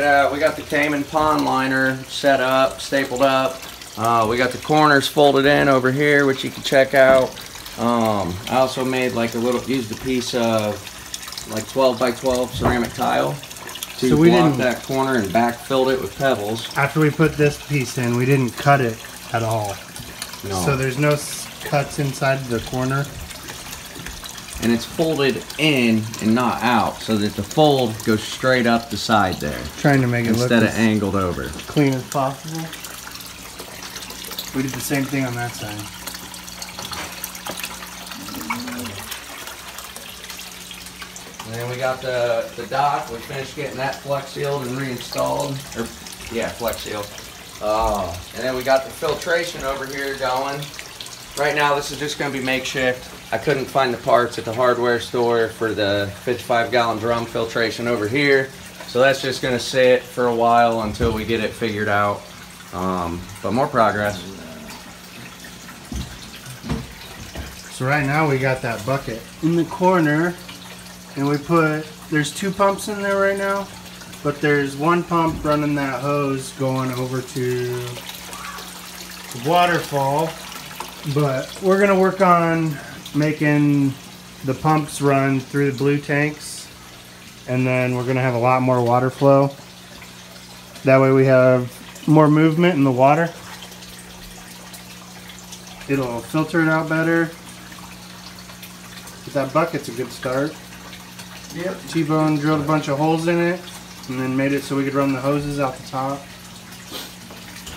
it out. We got the Caiman pond liner set up, stapled up. Uh, we got the corners folded in over here, which you can check out. Um, I also made like a little, used a piece of like 12 by 12 ceramic tile to So we block didn't- that corner and backfilled it with pebbles. After we put this piece in, we didn't cut it at all. No. So there's no cuts inside the corner. And it's folded in and not out, so that the fold goes straight up the side there Trying to make it look instead of angled over. clean as possible. We did the same thing on that side. And then we got the, the dock, we finished getting that flex sealed and reinstalled, or, yeah, flex sealed. Uh, and then we got the filtration over here going. Right now, this is just gonna be makeshift. I couldn't find the parts at the hardware store for the 55 gallon drum filtration over here. So that's just gonna sit for a while until we get it figured out. Um, but more progress. So right now we got that bucket in the corner and we put, there's two pumps in there right now, but there's one pump running that hose going over to the waterfall. But we're gonna work on making the pumps run through the blue tanks and then we're gonna have a lot more water flow. That way we have more movement in the water. It'll filter it out better. But that bucket's a good start. Yep. T-Bone drilled a bunch of holes in it and then made it so we could run the hoses out the top.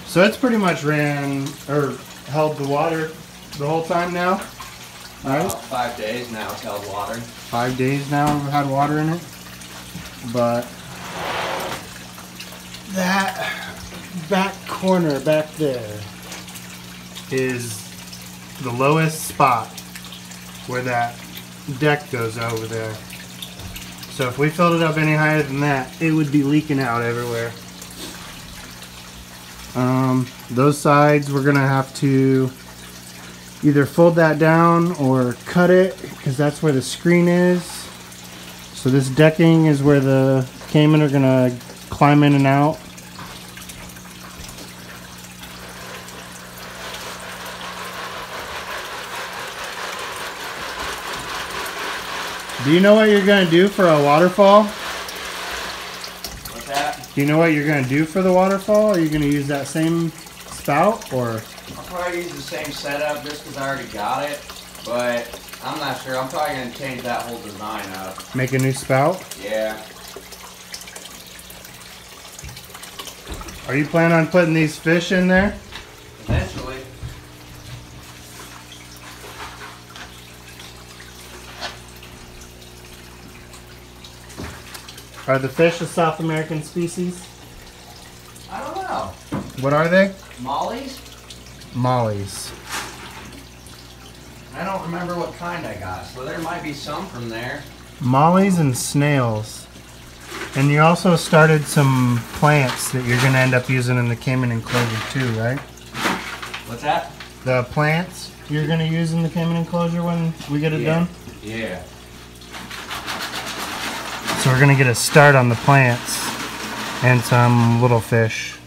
So it's pretty much ran or held the water the whole time now. Right? About five days now it's held water. Five days now we've had water in it. But that back corner back there is the lowest spot where that deck goes over there. So if we filled it up any higher than that, it would be leaking out everywhere. Um, those sides we're gonna have to either fold that down or cut it because that's where the screen is. So this decking is where the Caiman are gonna climb in and out. Do you know what you're gonna do for a waterfall? That? Do you know what you're gonna do for the waterfall? Are you gonna use that same spout or? I'll probably use the same setup just because I already got it, but I'm not sure. I'm probably gonna change that whole design up. Make a new spout? Yeah. Are you planning on putting these fish in there? Are the fish a South American species? I don't know. What are they? Molly's? Mollies. I don't remember what kind I got, so there might be some from there. Mollies and snails. And you also started some plants that you're going to end up using in the Caiman enclosure too, right? What's that? The plants you're going to use in the Caiman enclosure when we get it Yeah. done? Yeah. So we're to get a start on the plants and some little fish.